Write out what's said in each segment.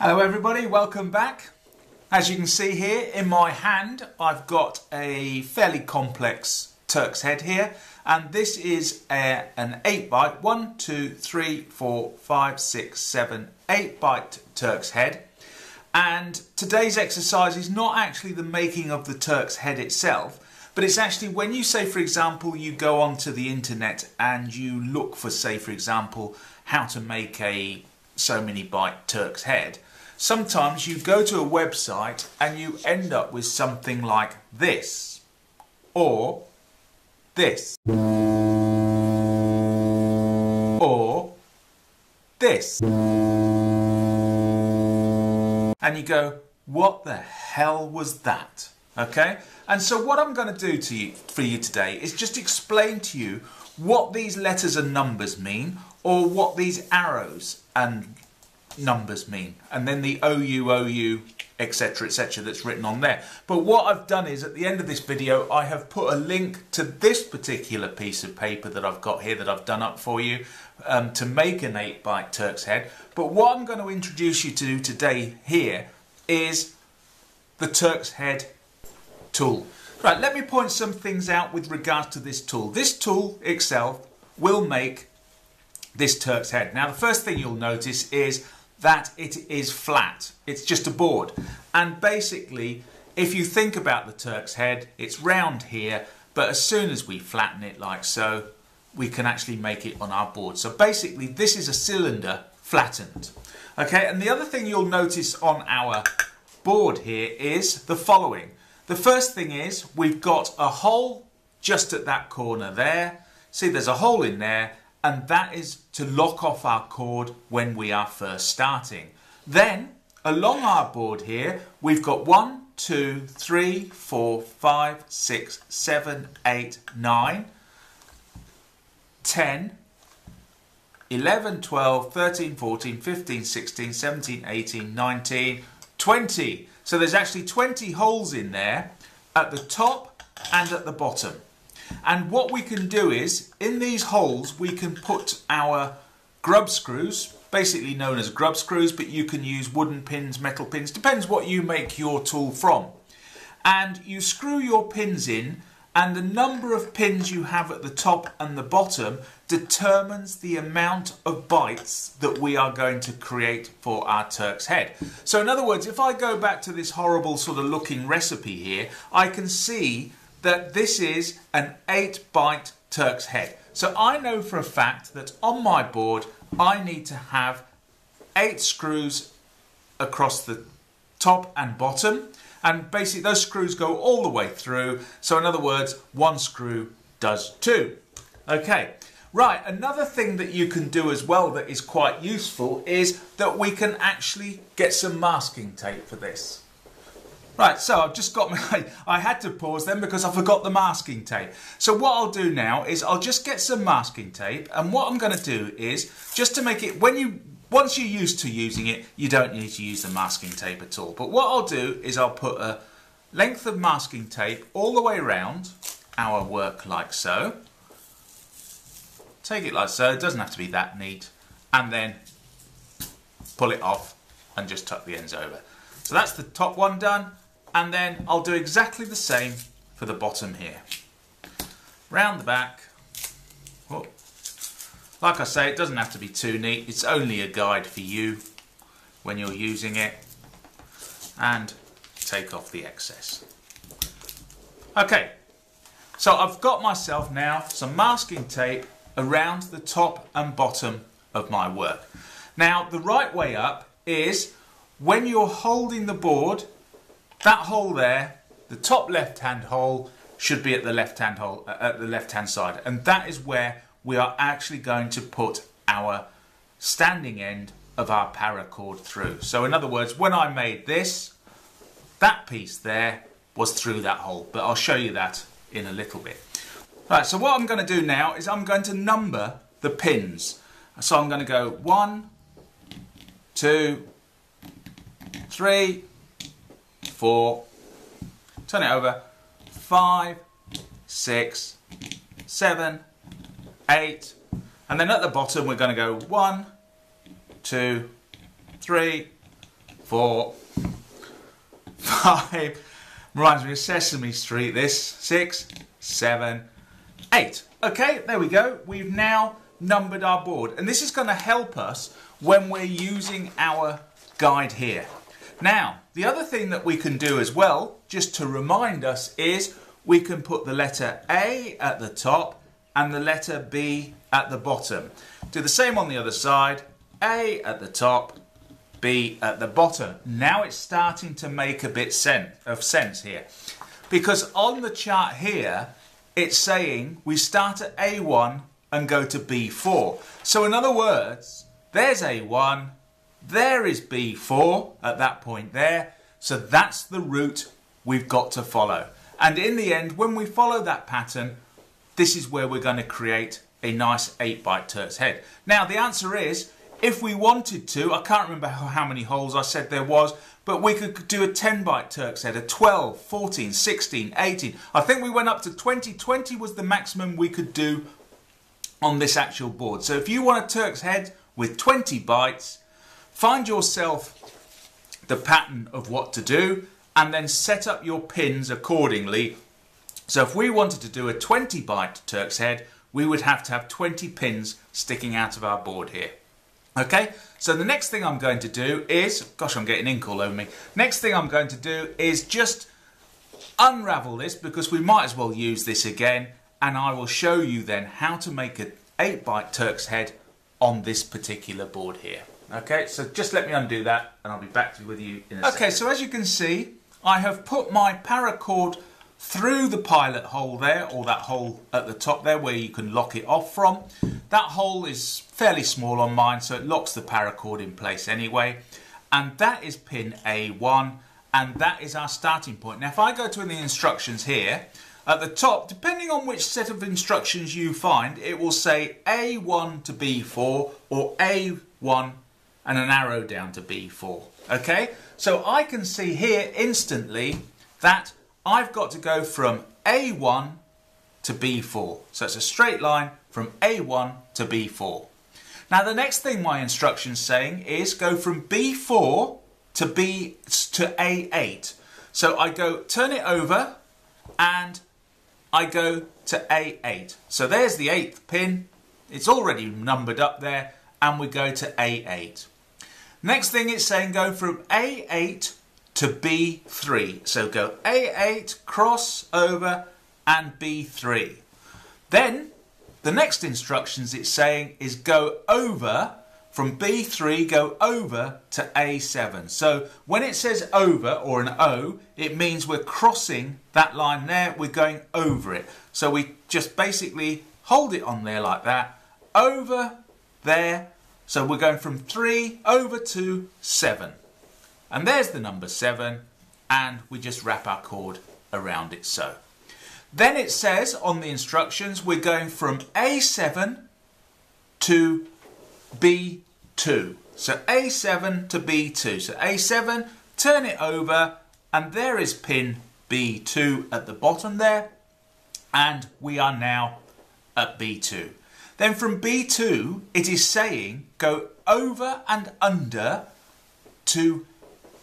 Hello everybody, welcome back. As you can see here in my hand I've got a fairly complex Turk's head here and this is a, an 8 bight 1, 2, 3, 4, 5, 6, 7, 8 bight Turk's head and today's exercise is not actually the making of the Turk's head itself but it's actually when you say for example you go onto the internet and you look for say for example how to make a so many bight Turk's head sometimes you go to a website and you end up with something like this or this or this. And you go what the hell was that? Okay? And so what I'm going to do to you for you today is just explain to you what these letters and numbers mean or what these arrows and numbers mean and then the OU, OU, etc etc that's written on there. But what I've done is at the end of this video I have put a link to this particular piece of paper that I've got here that I've done up for you um, to make an 8 bight Turk's head. But what I'm going to introduce you to today here is the Turk's head tool. Right, let me point some things out with regards to this tool. This tool itself will make this Turk's head. Now the first thing you'll notice is that it is flat. It's just a board. And basically, if you think about the Turk's head, it's round here, but as soon as we flatten it like so, we can actually make it on our board. So basically, this is a cylinder flattened. Okay, and the other thing you'll notice on our board here is the following. The first thing is we've got a hole just at that corner there. See, there's a hole in there and that is to lock off our cord when we are first starting. Then, along our board here, we've got 1, 2, 3, 4, 5, 6, 7, 8, 9, 10, 11, 12, 13, 14, 15, 16, 17, 18, 19, 20. So there's actually 20 holes in there at the top and at the bottom. And what we can do is, in these holes, we can put our grub screws, basically known as grub screws, but you can use wooden pins, metal pins, depends what you make your tool from. And you screw your pins in, and the number of pins you have at the top and the bottom determines the amount of bights that we are going to create for our Turk's head. So in other words, if I go back to this horrible sort of looking recipe here, I can see that this is an 8 bight Turk's head. So I know for a fact that on my board I need to have 8 screws across the top and bottom and basically those screws go all the way through so in other words one screw does two. Okay right another thing that you can do as well that is quite useful is that we can actually get some masking tape for this. Right, so I've just got my, I had to pause then because I forgot the masking tape. So what I'll do now is I'll just get some masking tape and what I'm going to do is just to make it, when you, once you're used to using it, you don't need to use the masking tape at all. But what I'll do is I'll put a length of masking tape all the way around our work like so. Take it like so, it doesn't have to be that neat. And then pull it off and just tuck the ends over. So that's the top one done and then I'll do exactly the same for the bottom here. Round the back. Oh. Like I say, it doesn't have to be too neat. It's only a guide for you when you're using it. And take off the excess. Okay, so I've got myself now some masking tape around the top and bottom of my work. Now, the right way up is when you're holding the board that hole there, the top left-hand hole, should be at the left-hand hole uh, at the left-hand side, and that is where we are actually going to put our standing end of our paracord through. So in other words, when I made this, that piece there was through that hole, but I'll show you that in a little bit. Right, so what I'm going to do now is I'm going to number the pins. So I'm going to go one, two, three, four, turn it over, five, six, seven, eight, and then at the bottom we're going to go one, two, three, four, five, reminds me of Sesame Street, this, six, seven, eight. Okay, there we go. We've now numbered our board. And this is going to help us when we're using our guide here. Now, the other thing that we can do as well, just to remind us, is we can put the letter A at the top and the letter B at the bottom. Do the same on the other side. A at the top, B at the bottom. Now it's starting to make a bit of sense here. Because on the chart here, it's saying we start at A1 and go to B4. So in other words, there's A1, there is B4 at that point there. So that's the route we've got to follow. And in the end, when we follow that pattern, this is where we're going to create a nice 8 bight Turk's head. Now the answer is, if we wanted to, I can't remember how many holes I said there was, but we could do a 10 bight Turk's head, a 12, 14, 16, 18. I think we went up to 20. 20 was the maximum we could do on this actual board. So if you want a Turk's head with 20 bights, find yourself the pattern of what to do and then set up your pins accordingly. So if we wanted to do a 20 bight Turk's head, we would have to have 20 pins sticking out of our board here. Okay, so the next thing I'm going to do is, gosh, I'm getting ink all over me. Next thing I'm going to do is just unravel this because we might as well use this again and I will show you then how to make an 8 bight Turk's head on this particular board here. Okay, so just let me undo that and I'll be back with you in a okay, second. Okay, so as you can see, I have put my paracord through the pilot hole there, or that hole at the top there where you can lock it off from. That hole is fairly small on mine, so it locks the paracord in place anyway. And that is pin A1, and that is our starting point. Now, if I go to the instructions here, at the top, depending on which set of instructions you find, it will say A1 to B4 or A1 and an arrow down to B4. Okay, so I can see here instantly that I've got to go from A1 to B4. So it's a straight line from A1 to B4. Now the next thing my instruction's saying is go from B4 to B to A8. So I go turn it over and I go to A8. So there's the eighth pin. It's already numbered up there and we go to A8. Next thing it's saying go from A8 to B3. So go A8, cross over and B3. Then the next instructions it's saying is go over from B3 go over to A7. So when it says over or an O, it means we're crossing that line there, we're going over it. So we just basically hold it on there like that, over there. So we're going from 3 over to 7. And there's the number 7 and we just wrap our cord around it so. Then it says on the instructions we're going from A7 to B2. So A7 to B2. So A7, turn it over and there is pin B2 at the bottom there and we are now at B2. Then from B2 it is saying go over and under to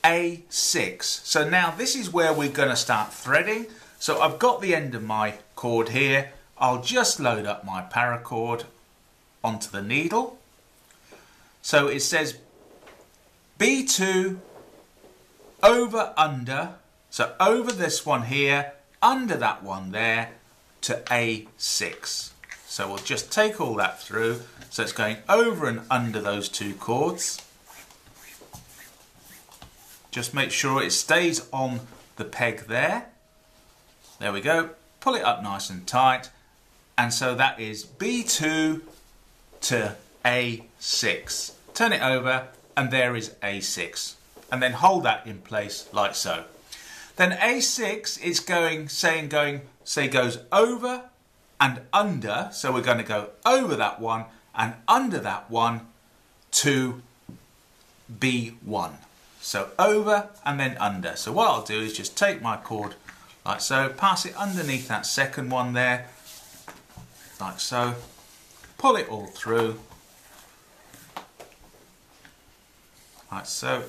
A6. So now this is where we're going to start threading. So I've got the end of my cord here. I'll just load up my paracord onto the needle. So it says B2 over under. So over this one here, under that one there to A6. So we'll just take all that through. So it's going over and under those two cords. Just make sure it stays on the peg there. There we go. Pull it up nice and tight. And so that is B2 to A6. Turn it over and there is A6. And then hold that in place like so. Then A6 is going, saying going, say goes over and under. So we're going to go over that one and under that one to B1. So over and then under. So what I'll do is just take my cord like so, pass it underneath that second one there, like so, pull it all through, like so,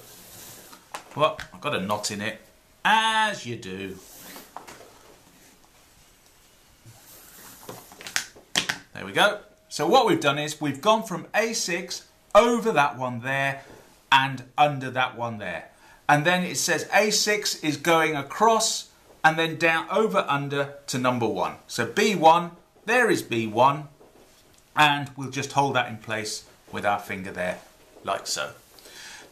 Well, I've got a knot in it, as you do. There we go. So what we've done is we've gone from A6 over that one there and under that one there. And then it says A6 is going across and then down over under to number one. So B1, there is B1 and we'll just hold that in place with our finger there like so.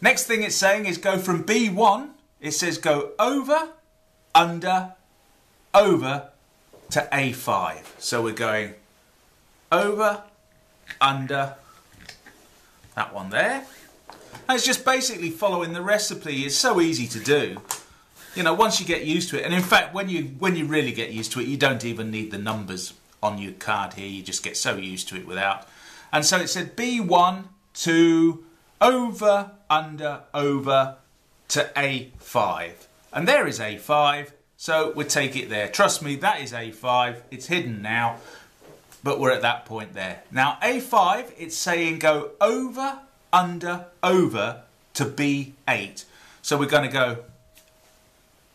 Next thing it's saying is go from B1, it says go over, under, over to A5. So we're going over, under, that one there. And it's just basically following the recipe. It's so easy to do. You know, once you get used to it, and in fact, when you when you really get used to it, you don't even need the numbers on your card here. You just get so used to it without. And so it said B1 to over, under, over to A5. And there is A5, so we'll take it there. Trust me, that is A5. It's hidden now but we're at that point there. Now A5, it's saying go over, under, over to B8. So we're going to go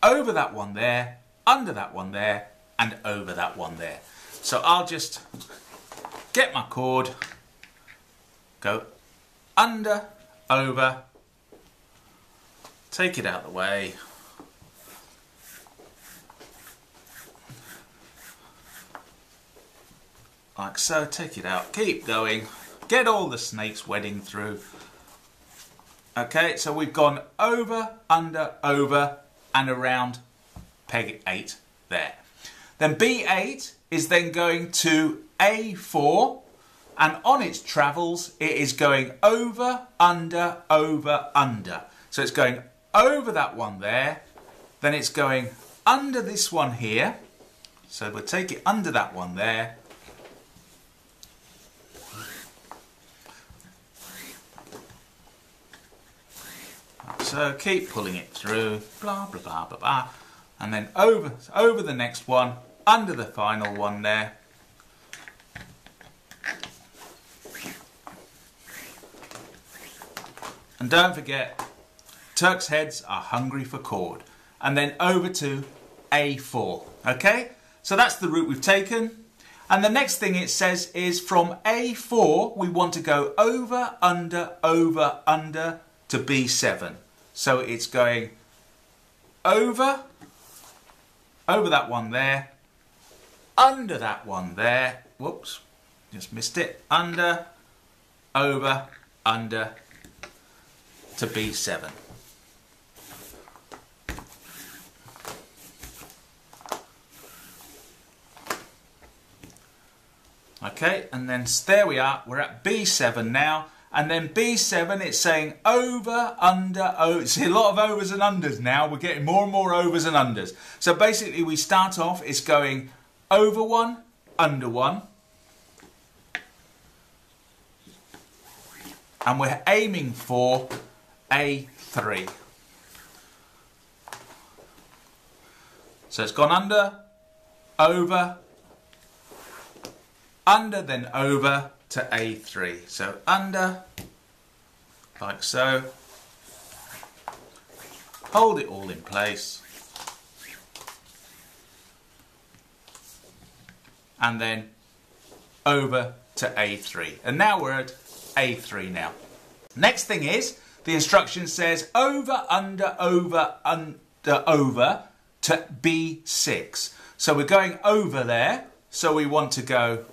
over that one there, under that one there, and over that one there. So I'll just get my cord, go under, over, take it out the way, like so. Take it out, keep going, get all the snakes wedding through. Okay, so we've gone over, under, over, and around peg 8 there. Then B8 is then going to A4, and on its travels, it is going over, under, over, under. So it's going over that one there, then it's going under this one here. So we'll take it under that one there, So keep pulling it through, blah, blah, blah, blah, blah. And then over, over the next one, under the final one there. And don't forget, Turk's heads are hungry for cord. And then over to A4, okay? So that's the route we've taken. And the next thing it says is from A4, we want to go over, under, over, under to B7. So it's going over, over that one there, under that one there, whoops, just missed it, under, over, under to B7. Okay, and then there we are, we're at B7 now, and then B7, it's saying over, under, over. See, a lot of overs and unders now. We're getting more and more overs and unders. So basically, we start off, it's going over one, under one. And we're aiming for A3. So it's gone under, over, under, then over, to A3. So under, like so. Hold it all in place. And then over to A3. And now we're at A3 now. Next thing is, the instruction says over, under, over, under, over to B6. So we're going over there. So we want to go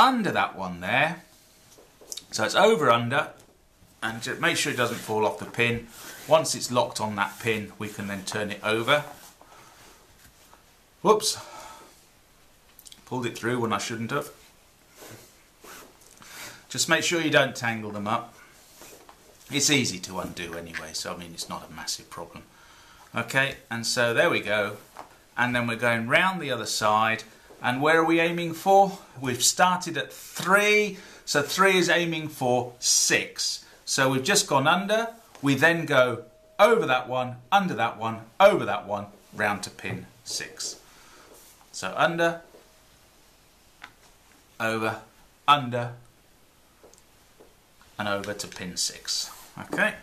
under that one there. So it's over under and make sure it doesn't fall off the pin. Once it's locked on that pin we can then turn it over. Whoops. Pulled it through when I shouldn't have. Just make sure you don't tangle them up. It's easy to undo anyway, so I mean it's not a massive problem. Okay, and so there we go. And then we're going round the other side and where are we aiming for? We've started at 3, so 3 is aiming for 6. So we've just gone under, we then go over that one, under that one, over that one, round to pin 6. So under, over, under, and over to pin 6. Okay.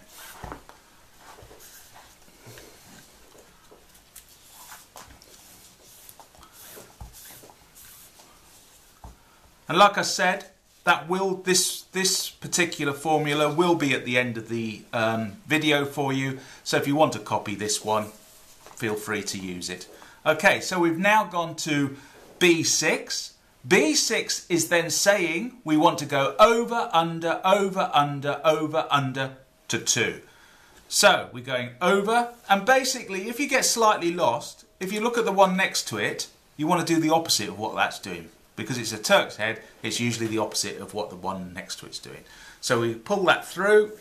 And like I said, that will this this particular formula will be at the end of the um, video for you. So if you want to copy this one, feel free to use it. Okay, so we've now gone to B6. B6 is then saying we want to go over, under, over, under, over, under to 2. So we're going over, and basically if you get slightly lost, if you look at the one next to it, you want to do the opposite of what that's doing. Because it's a Turk's head, it's usually the opposite of what the one next to it's doing. So we pull that through,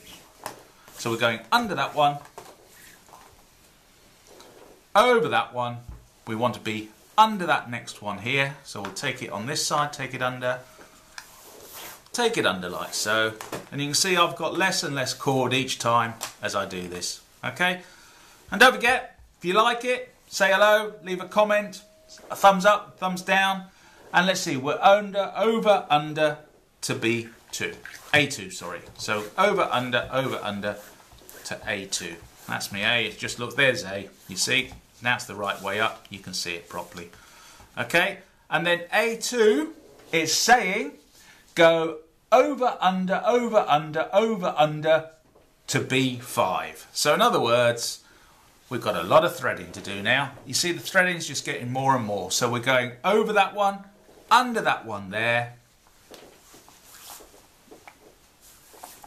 so we're going under that one, over that one, we want to be under that next one here. So we'll take it on this side, take it under, take it under like so. And you can see I've got less and less cord each time as I do this. Okay? And don't forget, if you like it, say hello, leave a comment, a thumbs up, thumbs down. And let's see, we're under, over, under to B2. A2, sorry. So over, under, over, under to A2. That's me A. It just looks, there's A. You see? Now it's the right way up. You can see it properly. Okay? And then A2 is saying go over, under, over, under, over, under to B5. So in other words, we've got a lot of threading to do now. You see the threading is just getting more and more. So we're going over that one, under that one there,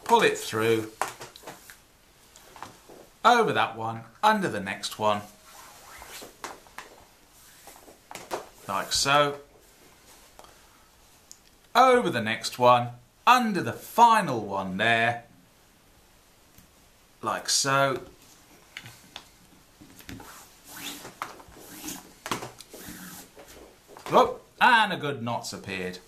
pull it through, over that one, under the next one, like so. Over the next one, under the final one there, like so. Look, and a good knot's appeared.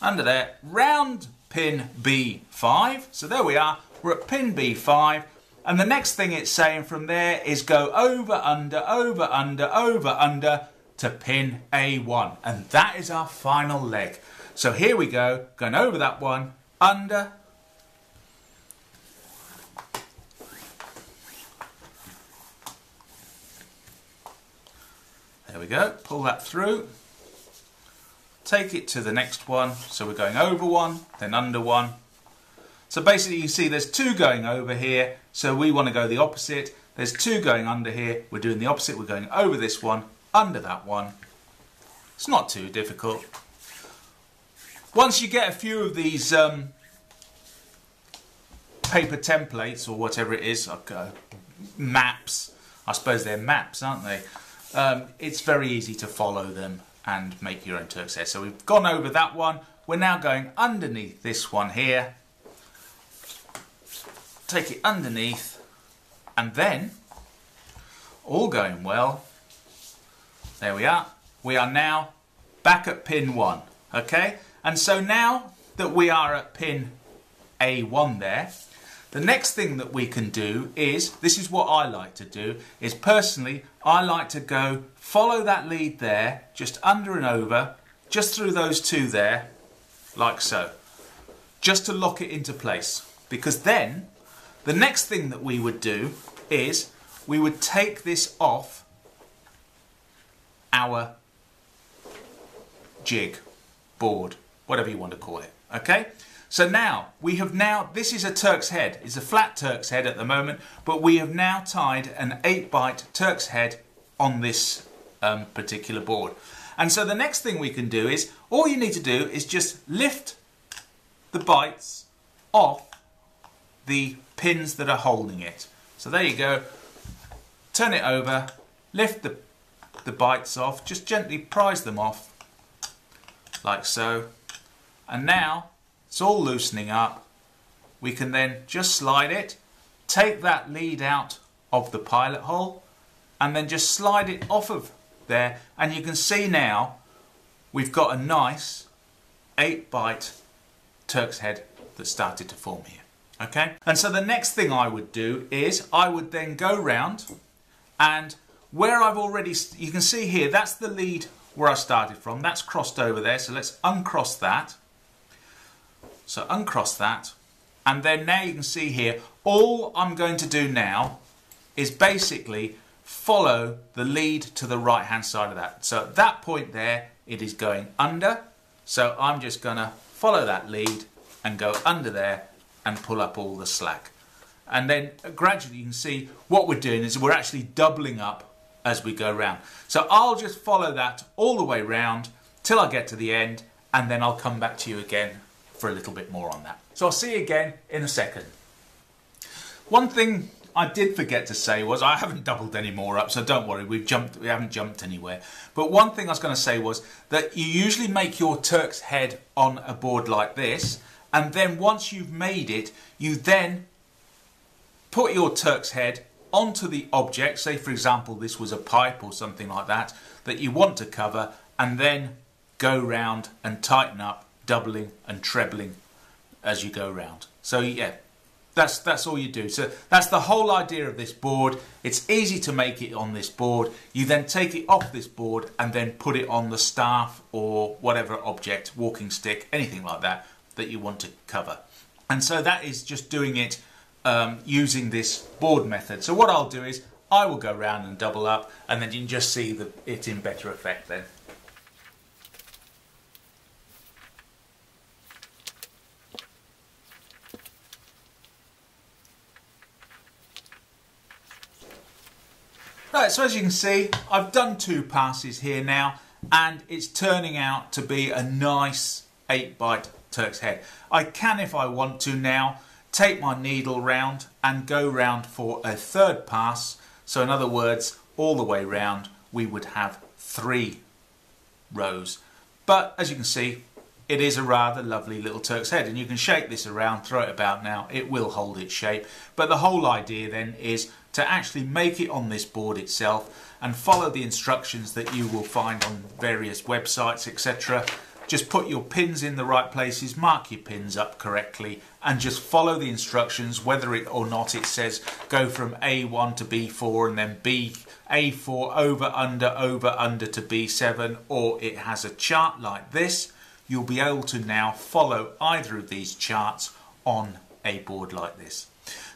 Under there, round pin B5. So there we are, we're at pin B5. And the next thing it's saying from there is go over, under, over, under, over, under to pin A1. And that is our final leg. So here we go, going over that one, under, There we go, pull that through. Take it to the next one. So we're going over one, then under one. So basically you see there's two going over here. So we want to go the opposite. There's two going under here. We're doing the opposite. We're going over this one, under that one. It's not too difficult. Once you get a few of these um, paper templates or whatever it is, like uh, maps, I suppose they're maps, aren't they? Um, it's very easy to follow them and make your own Turk's head. So we've gone over that one. We're now going underneath this one here. Take it underneath and then, all going well, there we are. We are now back at pin 1. Okay? And so now that we are at pin A1 there, the next thing that we can do is, this is what I like to do, is personally, I like to go follow that lead there, just under and over, just through those two there, like so. Just to lock it into place. Because then, the next thing that we would do is, we would take this off our jig, board, whatever you want to call it. Okay? So now, we have now, this is a Turk's head. It's a flat Turk's head at the moment, but we have now tied an 8 bight Turk's head on this um, particular board. And so the next thing we can do is, all you need to do is just lift the bights off the pins that are holding it. So there you go. Turn it over, lift the the bights off, just gently prise them off, like so. And now it's all loosening up. We can then just slide it, take that lead out of the pilot hole, and then just slide it off of there. And you can see now we've got a nice 8 bight Turk's head that started to form here. Okay, and so the next thing I would do is I would then go round and where I've already, you can see here, that's the lead where I started from. That's crossed over there, so let's uncross that. So uncross that. And then now you can see here, all I'm going to do now is basically follow the lead to the right hand side of that. So at that point there, it is going under. So I'm just going to follow that lead and go under there and pull up all the slack. And then gradually you can see what we're doing is we're actually doubling up as we go round. So I'll just follow that all the way round till I get to the end and then I'll come back to you again for a little bit more on that. So I'll see you again in a second. One thing I did forget to say was I haven't doubled any more up, so don't worry, we've jumped, we haven't jumped anywhere. But one thing I was going to say was that you usually make your Turk's head on a board like this, and then once you've made it, you then put your Turk's head onto the object, say for example this was a pipe or something like that, that you want to cover, and then go round and tighten up, doubling and trebling as you go round. So yeah, that's, that's all you do. So that's the whole idea of this board. It's easy to make it on this board. You then take it off this board and then put it on the staff or whatever object, walking stick, anything like that, that you want to cover. And so that is just doing it um, using this board method. So what I'll do is I will go around and double up and then you can just see the, it in better effect then. Right, so as you can see, I've done two passes here now, and it's turning out to be a nice 8-bight Turk's head. I can, if I want to now, take my needle round and go round for a third pass. So in other words, all the way round, we would have three rows. But as you can see, it is a rather lovely little Turk's head and you can shake this around, throw it about now, it will hold its shape. But the whole idea then is to actually make it on this board itself and follow the instructions that you will find on various websites etc. Just put your pins in the right places, mark your pins up correctly and just follow the instructions whether it or not it says go from A1 to B4 and then B A4 over under over under to B7 or it has a chart like this you'll be able to now follow either of these charts on a board like this.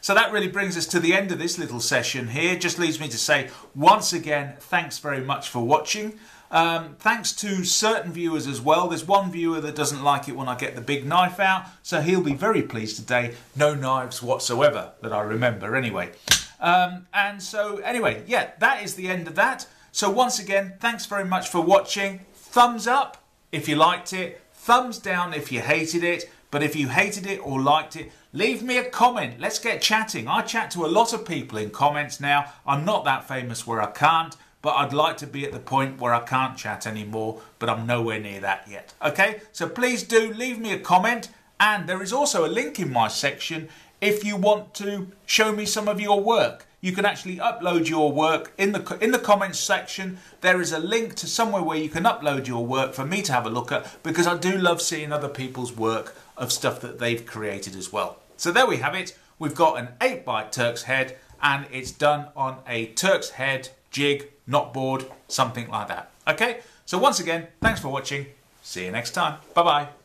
So that really brings us to the end of this little session here. Just leaves me to say once again, thanks very much for watching. Um, thanks to certain viewers as well. There's one viewer that doesn't like it when I get the big knife out, so he'll be very pleased today. No knives whatsoever that I remember anyway. Um, and so anyway, yeah, that is the end of that. So once again, thanks very much for watching. Thumbs up if you liked it. Thumbs down if you hated it. But if you hated it or liked it, leave me a comment. Let's get chatting. I chat to a lot of people in comments now. I'm not that famous where I can't, but I'd like to be at the point where I can't chat anymore, but I'm nowhere near that yet. Okay, so please do leave me a comment. And there is also a link in my section if you want to show me some of your work. You can actually upload your work in the in the comments section. There is a link to somewhere where you can upload your work for me to have a look at because I do love seeing other people's work of stuff that they've created as well. So there we have it. We've got an 8 bight Turk's head and it's done on a Turk's head jig not board something like that. Okay? So once again thanks for watching. See you next time. Bye bye